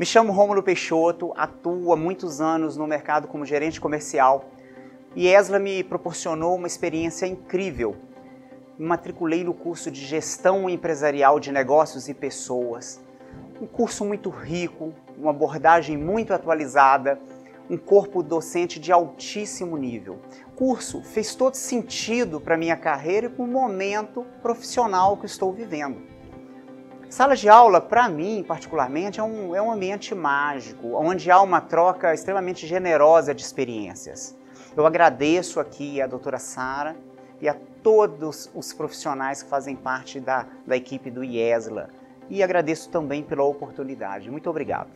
Me chamo Rômulo Peixoto, atuo há muitos anos no mercado como gerente comercial e Esla me proporcionou uma experiência incrível. Me matriculei no curso de Gestão Empresarial de Negócios e Pessoas. Um curso muito rico, uma abordagem muito atualizada, um corpo docente de altíssimo nível. O curso fez todo sentido para minha carreira e para o momento profissional que estou vivendo. Sala de aula, para mim, particularmente, é um, é um ambiente mágico, onde há uma troca extremamente generosa de experiências. Eu agradeço aqui a doutora Sara e a todos os profissionais que fazem parte da, da equipe do IESLA e agradeço também pela oportunidade. Muito obrigado.